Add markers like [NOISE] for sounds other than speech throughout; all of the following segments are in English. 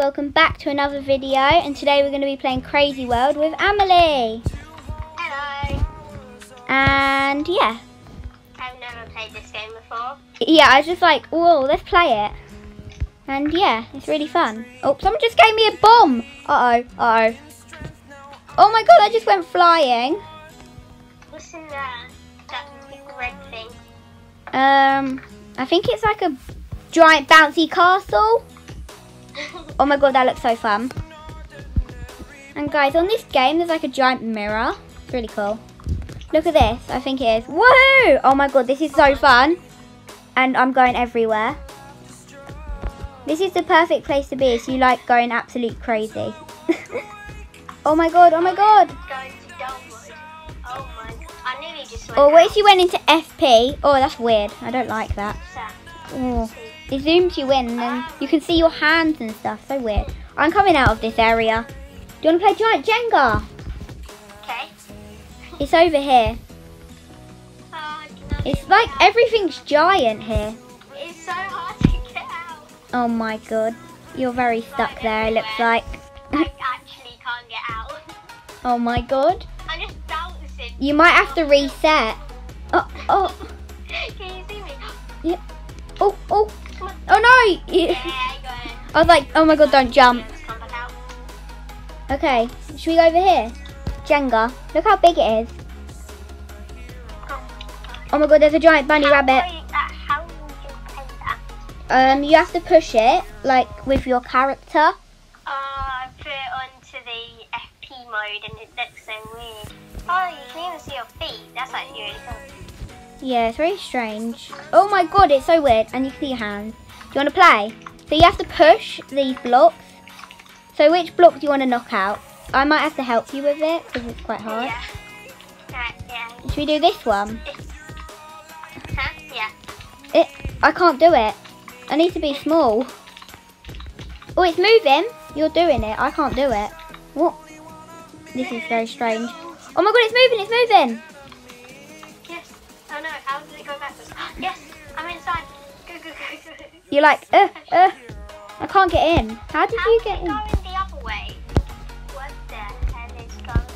welcome back to another video and today we're going to be playing Crazy World with Amelie. Hello. And yeah. I've never played this game before. Yeah, I was just like, whoa, let's play it. And yeah, it's really fun. Oh, someone just gave me a bomb. Uh-oh, uh-oh. Oh my god, I just went flying. What's in there? That big red thing. Um, I think it's like a giant bouncy castle. Oh my god, that looks so fun. And guys, on this game, there's like a giant mirror. It's really cool. Look at this. I think it is. Woohoo! Oh my god, this is so fun. And I'm going everywhere. This is the perfect place to be if you like going absolute crazy. [LAUGHS] oh my god, oh my god. Going to Dulwood. Oh my god. I nearly just went Oh, what if you went into FP? Oh, that's weird. I don't like that. Oh. It zooms you in and you can see your hands and stuff. So weird. I'm coming out of this area. Do you want to play Giant Jenga? Okay. It's over here. No, It's like everything's giant here. It's so hard to get out. Oh my god. You're very stuck there, it looks like. I [LAUGHS] actually can't get out. oh my god. I'm just bouncing. You might have to reset. Oh, oh, [LAUGHS] Can you see me? oh, oh. Oh no! Yeah, I got it. I was like, oh my god, don't jump. Let's come back out. Okay, should we go over here? Jenga. Look how big it is. Oh my god, there's a giant bunny How rabbit. you- uh, How would you play that? Um, you have to push it, like, with your character. Uh, I put it onto the FP mode and it looks so weird. Oh, you can even see your feet. That's actually really cool. Yeah, it's very strange. Oh my god, it's so weird. And you can see your hands. Do you want to play? So you have to push these blocks. So which block do you want to knock out? I might have to help you with it because it's quite hard. Yeah. Right, yeah. Should we do this one? Huh? Yeah. It. I can't do it. I need to be small. Oh, it's moving. You're doing it. I can't do it. What? This is very strange. Oh my god, it's moving. It's moving. You're like, uh, uh. I can't get in. How did How you get in? going the other way? What the hell is going?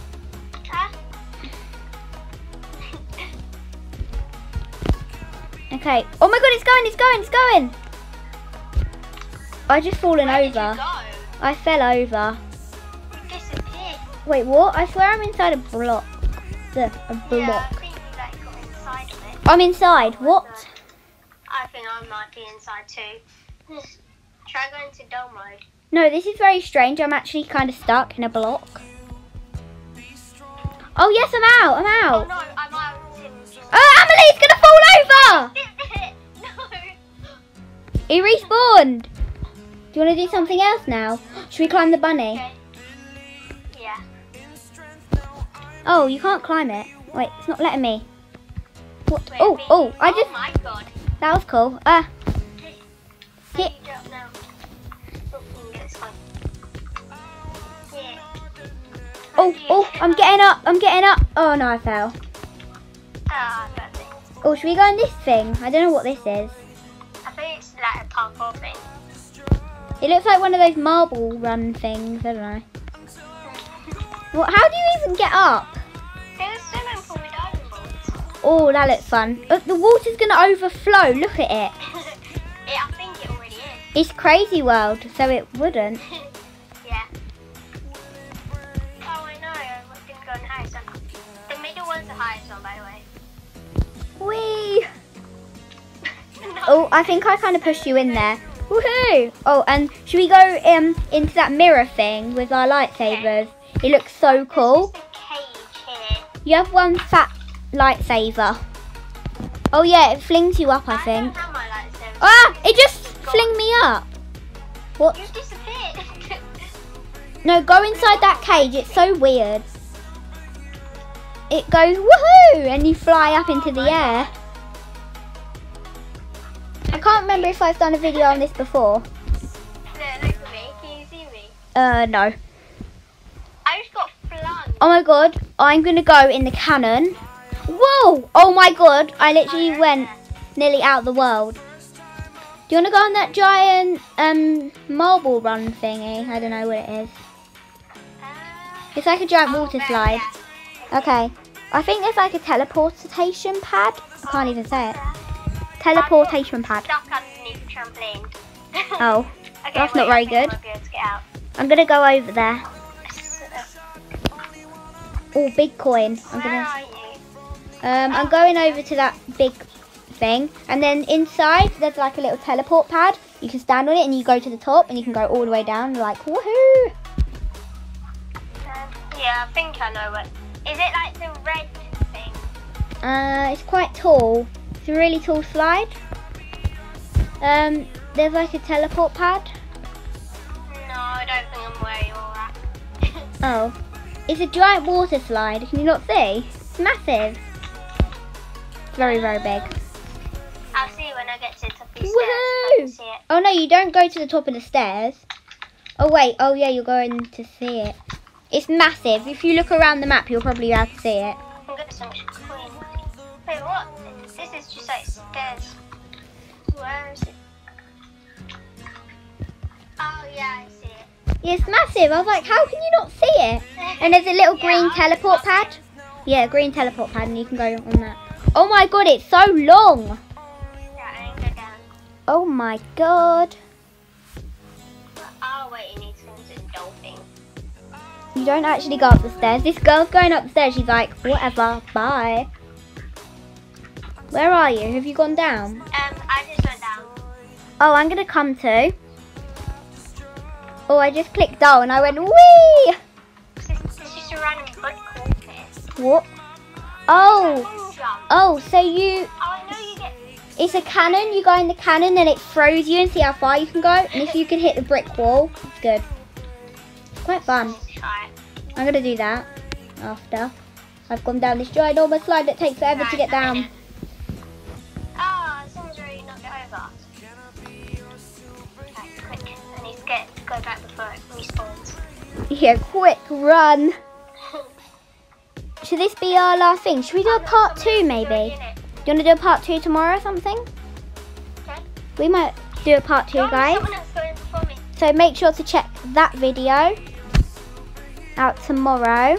Huh? Okay. Oh my god, it's going, it's going, it's going. I just fallen Where over. I fell over. Wait, what? I swear I'm inside a block. The, a Yeah, I block. you like got inside of it. I'm inside. What? I think I might be inside too. Just Try going to dull mode. No, this is very strange. I'm actually kind of stuck in a block. Oh yes, I'm out. I'm Oh out. no, I'm out. Oh, Amelie's gonna fall over. [LAUGHS] no. He respawned. Do you want to do something else now? Should we climb the bunny? Okay. Yeah. Oh, you can't climb it. Wait, it's not letting me. What? Wait, Oh, oh, I oh just. Oh my god. That was cool. Ah, hit. Oh, we can get this one. Yeah. Oh, oh, I'm getting up. I'm getting up. Oh no, I fell. I got it. Oh, should we go in this thing? I don't know what this is. I think it's like a parkour thing. It looks like one of those marble run things. I don't know. What? How do you even get up? Oh, that looks fun. Uh, the water's gonna overflow. Look at it. [LAUGHS] yeah, I think it already is. It's crazy world, so it wouldn't. [LAUGHS] yeah. Oh, I know. I didn't go on the highest. The middle one's the highest one, by the way. Whee! [LAUGHS] no. Oh, I think I kind of pushed you in there. Woohoo! Oh, and should we go um into that mirror thing with our lightsabers? It looks so cool. There's just a cage here. You have one fat lightsaber. Oh yeah, it flings you up, I I think. Ah! It just flinged me up. What? You disappeared. [LAUGHS] No, go inside that cage. It's so weird. It goes woohoo, and you fly up into the air. I can't remember if I've done a video on this before. Look, look at me. Can you see me? Uh, no. I just got flung. Oh my god, I'm gonna go in the cannon. Whoa! Oh my god, I literally went nearly out of the world. Do you want to go on that giant um marble run thingy? I don't know what it is. It's like a giant oh, water slide. Okay. I think there's like a teleportation pad. I can't even say it. Teleportation pad. Stuck underneath the trampoline. Oh, [LAUGHS] okay, that's not very good. I might be able to get out. I'm gonna go over there. [LAUGHS] Oh, big coin. I'm gonna. Um, I'm going over to that big thing, and then inside there's like a little teleport pad. You can stand on it, and you go to the top, and you can go all the way down. Like woohoo! Um, yeah, I think I know what. Is it like the red thing? Uh, it's quite tall. It's a really tall slide. Um, there's like a teleport pad. No, I don't think I'm where you're at. [LAUGHS] Oh, it's a giant water slide. Can you not see? It's massive. Very, very big. I'll see you when I get to the top of the stairs. Woohoo! I see it. Oh no, you don't go to the top of the stairs. Oh wait, oh yeah, you're going to see it. It's massive. If you look around the map, you'll probably be able to see it. I'm getting so much. Wait, what? This is just like stairs. Where is it? Oh yeah, I see it. Yeah, it's massive. I was like, how can you not see it? [LAUGHS] And there's a little green Yeah, I teleport pad. Yeah, green teleport pad, and you can go on that. Oh my god, it's so long. Yeah, I can go down. Oh my god. Oh wait, you need to go to the dolphin. You don't actually go up the stairs. This girl's going up the stairs. She's like, whatever, bye. Where are you? Have you gone down? Um, I just went down. Oh, I'm gonna come to. Oh, I just clicked down and I went wee. Just a random. What? Oh. Oh, so you, Oh, I know you get. it's a cannon. You go in the cannon and it throws you and see how far you can go. And if you can hit the brick wall, it's good. It's Quite fun. Let's try it. I'm gonna do that after I've gone down this ginormous slide that takes forever to Right, get I'm in down. it. Oh, already knocked it over. Right, quick. I need to get go back before it respawns. Yeah, quick run. Should this be our last thing? Should we do a part two maybe? Do you want to do a part two tomorrow or something? Okay. We might do a part two, guys. Else going me. So make sure to check that video out tomorrow.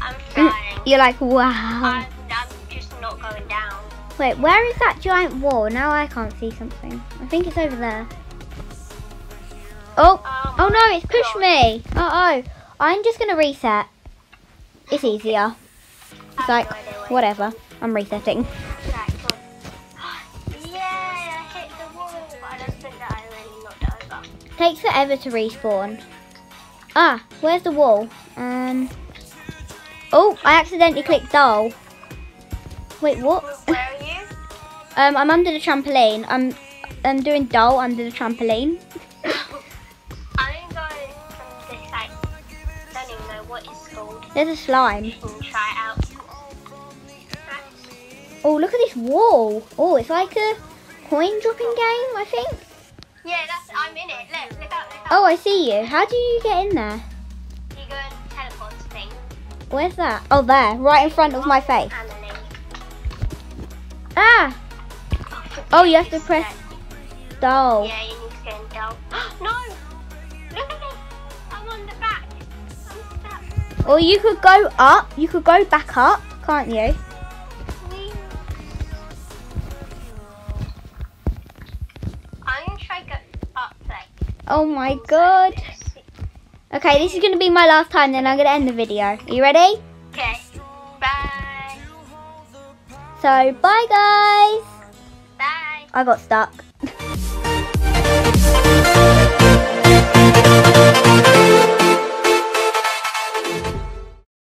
I'm Mm. You're like, wow. I'm, I'm just not going down. Wait, where is that giant wall? Now I can't see something. I think it's over there. Oh, Oh, oh no, it's pushed me. Uh oh. I'm just going to reset. It's easier. It's like, have no idea where- whatever. I'm resetting. Yeah, I hit the wall, I don't think that I really knocked it over. Takes forever to respawn. Ah, where's the wall? Um. Oh, I accidentally clicked doll. Wait, what? Where are you? [LAUGHS] Um, I'm under the trampoline. I'm, I'm doing doll under the trampoline. There's a slime. Oh, look at this wall. Oh, it's like a coin dropping game, I think. Yeah, that's I'm in it. Look, look out, look. Oh, I see you. How do you get in there? You go and teleport thing. Where's that? Oh, there, right in front of my face. Ah! Oh, you have to press doll. Yeah, you need to go and down. [GASPS] no! Or you could go up. You could go back up, can't you? Whee. I'm gonna try go up like. Oh my god. Okay, this is going to be my last time, then I'm going to end the video. Are you ready? Okay. Bye. So, bye guys. Bye. I got stuck.